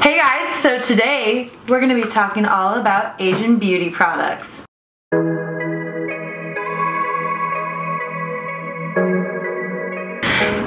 Hey guys, so today we're gonna be talking all about Asian beauty products.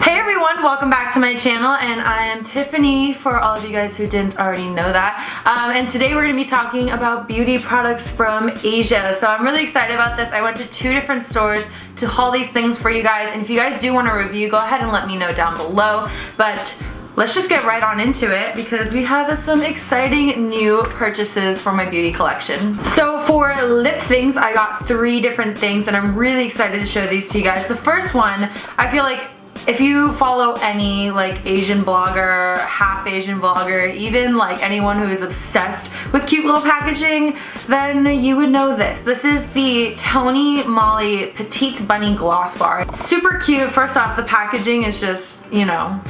Hey everyone, welcome back to my channel and I am Tiffany for all of you guys who didn't already know that. Um, and today we're going to be talking about beauty products from Asia. So I'm really excited about this. I went to two different stores to haul these things for you guys and if you guys do want a review, go ahead and let me know down below. But let's just get right on into it because we have some exciting new purchases for my beauty collection. So for lip things, I got three different things and I'm really excited to show these to you guys. The first one, I feel like if you follow any like Asian blogger, half Asian blogger, even like anyone who is obsessed with cute little packaging, then you would know this. This is the Tony Moly Petite Bunny Gloss Bar. Super cute. First off, the packaging is just, you know,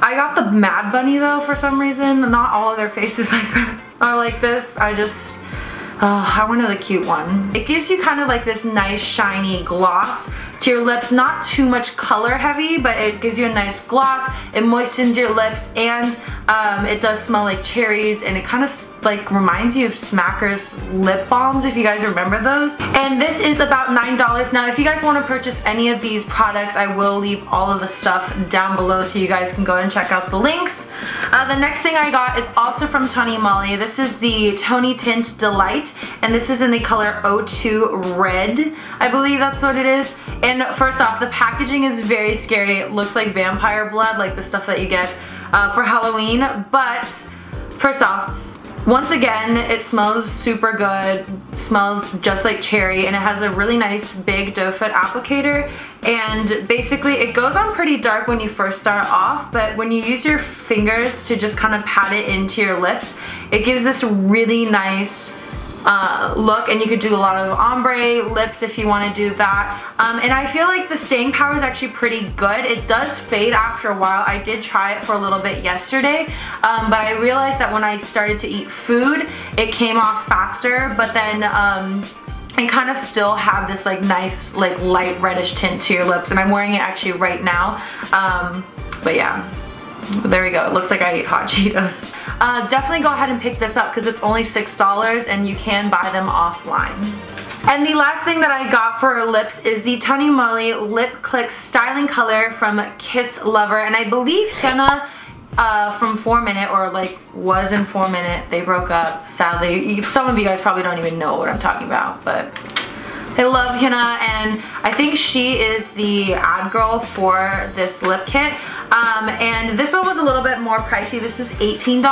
I got the Mad Bunny though for some reason. Not all of their faces like are like this. I just, oh, I wanted the cute one. It gives you kind of like this nice shiny gloss to your lips. Not too much color heavy, but it gives you a nice gloss. It moistens your lips and um, it does smell like cherries and it kind of like reminds you of Smackers lip balms if you guys remember those. And this is about $9. Now if you guys want to purchase any of these products, I will leave all of the stuff down below so you guys can go and check out the links. Uh, the next thing I got is also from Tony Moly. This is the Tony Tint Delight and this is in the color O2 Red. I believe that's what it is. And first off, the packaging is very scary. It looks like vampire blood, like the stuff that you get uh, for Halloween. But first off, once again, it smells super good, smells just like cherry, and it has a really nice big doe foot applicator. And basically, it goes on pretty dark when you first start off, but when you use your fingers to just kind of pat it into your lips, it gives this really nice uh, look and you could do a lot of ombre lips if you want to do that. Um, and I feel like the staying power is actually pretty good. It does fade after a while. I did try it for a little bit yesterday um, but I realized that when I started to eat food it came off faster but then um, it kind of still have this like nice like light reddish tint to your lips and I'm wearing it actually right now. Um, but yeah there we go. It looks like I ate hot Cheetos uh, definitely go ahead and pick this up because it's only $6 and you can buy them offline. And the last thing that I got for lips is the Tony Moly Lip Click Styling Color from Kiss Lover. And I believe Hyuna uh, from 4 Minute, or like was in 4 Minute, they broke up, sadly. Some of you guys probably don't even know what I'm talking about, but I love Hyuna and I think she is the ad girl for this lip kit. Um, and this one was a little bit more pricey. This was $18.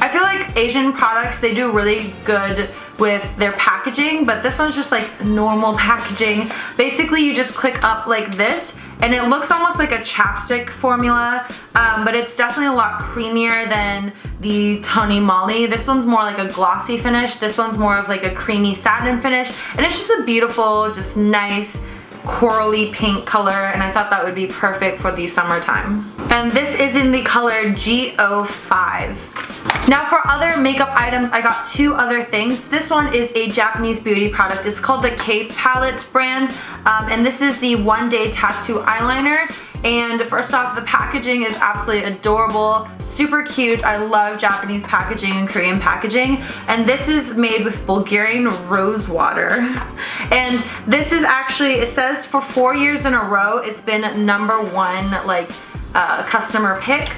I feel like Asian products, they do really good with their packaging, but this one's just like normal packaging. Basically, you just click up like this and it looks almost like a chapstick formula, um, but it's definitely a lot creamier than the Tony Moly. This one's more like a glossy finish. This one's more of like a creamy satin finish, and it's just a beautiful, just nice, corally pink color and I thought that would be perfect for the summertime. And this is in the color G05. Now for other makeup items, I got two other things. This one is a Japanese beauty product. It's called the K Palette brand, um, and this is the One Day Tattoo Eyeliner. And first off, the packaging is absolutely adorable, super cute. I love Japanese packaging and Korean packaging. And this is made with Bulgarian rose water. And this is actually, it says for four years in a row, it's been number one like uh, customer pick.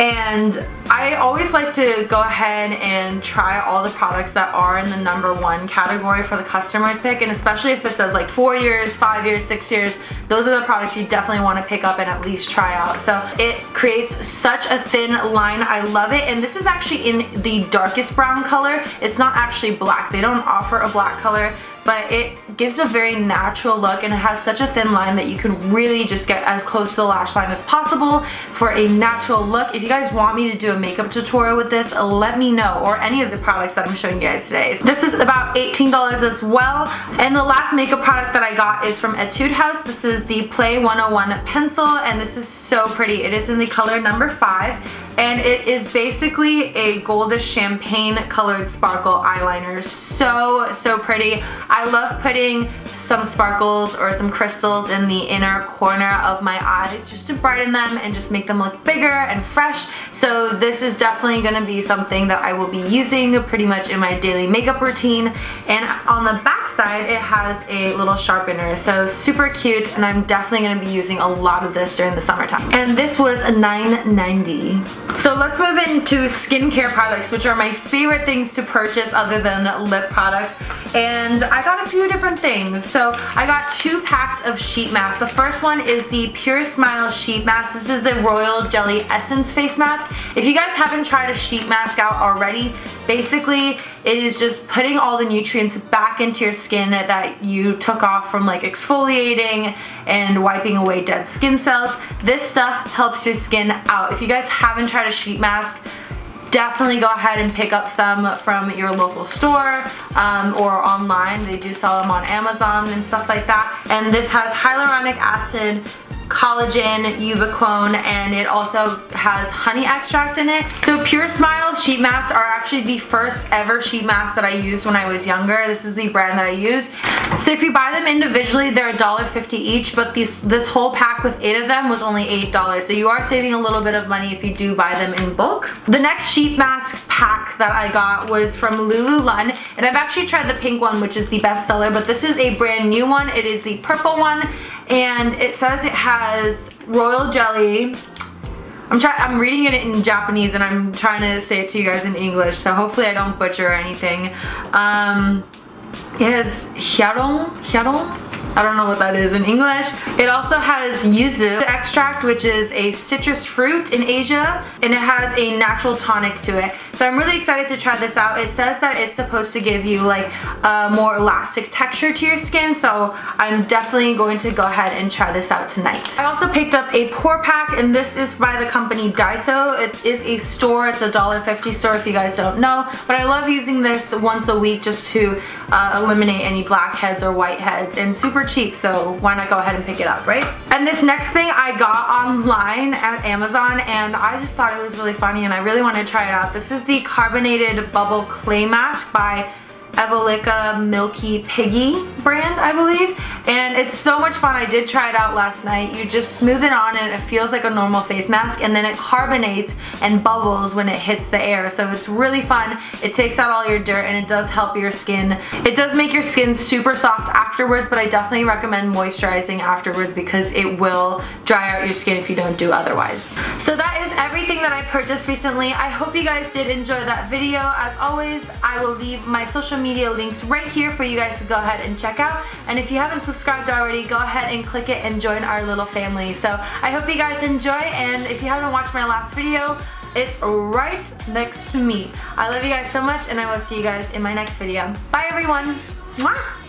And I always like to go ahead and try all the products that are in the number one category for the customer's pick and especially if it says like four years, five years, six years, those are the products you definitely want to pick up and at least try out. So it creates such a thin line. I love it and this is actually in the darkest brown color. It's not actually black. They don't offer a black color but it gives a very natural look and it has such a thin line that you can really just get as close to the lash line as possible for a natural look. If you guys want me to do a makeup tutorial with this, let me know or any of the products that I'm showing you guys today. This is about $18 as well and the last makeup product that I got is from Etude House. This is the Play 101 pencil and this is so pretty. It is in the color number 5 and it is basically a goldish champagne colored sparkle eyeliner. So, so pretty. I love putting some sparkles or some crystals in the inner corner of my eyes just to brighten them and just make them look bigger and fresh. So this is definitely gonna be something that I will be using pretty much in my daily makeup routine. And on the back side, it has a little sharpener. So super cute and I'm definitely gonna be using a lot of this during the summertime. And this was $9.90. So let's move into skincare products, which are my favorite things to purchase other than lip products. And I got a few different things. So I got two packs of sheet masks. The first one is the Pure Smile Sheet Mask. This is the Royal Jelly Essence Face Mask. If you guys haven't tried a sheet mask out already, basically it is just putting all the nutrients back into your skin that you took off from like exfoliating and wiping away dead skin cells. This stuff helps your skin out. If you guys haven't tried a sheet mask, definitely go ahead and pick up some from your local store um, or online. They do sell them on Amazon and stuff like that. And this has hyaluronic acid, collagen, ubiquinone, and it also has honey extract in it. So Pure Smile sheet masks are actually the first ever sheet mask that I used when I was younger. This is the brand that I use. So if you buy them individually, they're $1.50 each, but these, this whole pack with eight of them was only $8. So you are saving a little bit of money if you do buy them in bulk. The next sheet mask pack that I got was from Lululun, and I've actually tried the pink one, which is the best seller, but this is a brand new one. It is the purple one, and it says it has royal jelly. I'm trying. I'm reading it in Japanese and I'm trying to say it to you guys in English, so hopefully I don't butcher anything. Um, it has hyaron, hyaron, I don't know what that is in English. It also has yuzu extract, which is a citrus fruit in Asia, and it has a natural tonic to it. So I'm really excited to try this out. It says that it's supposed to give you like a more elastic texture to your skin, so I'm definitely going to go ahead and try this out tonight. I also picked up a pore pack, and this is by the company Daiso. It is a store, it's a $1.50 store if you guys don't know, but I love using this once a week just to uh, eliminate any blackheads or whiteheads, and super super cheap, so why not go ahead and pick it up, right? And this next thing I got online at Amazon, and I just thought it was really funny, and I really want to try it out. This is the Carbonated Bubble Clay Mask by Evelica Milky Piggy brand, I believe. And it's so much fun. I did try it out last night. You just smooth it on and it feels like a normal face mask and then it carbonates and bubbles when it hits the air. So it's really fun. It takes out all your dirt and it does help your skin. It does make your skin super soft afterwards, but I definitely recommend moisturizing afterwards because it will dry out your skin if you don't do otherwise. So that is everything that I purchased recently. I hope you guys did enjoy that video. As always, I will leave my social media links right here for you guys to go ahead and check out. And if you haven't subscribed already, go ahead and click it and join our little family. So I hope you guys enjoy and if you haven't watched my last video, it's right next to me. I love you guys so much and I will see you guys in my next video. Bye everyone. Mwah!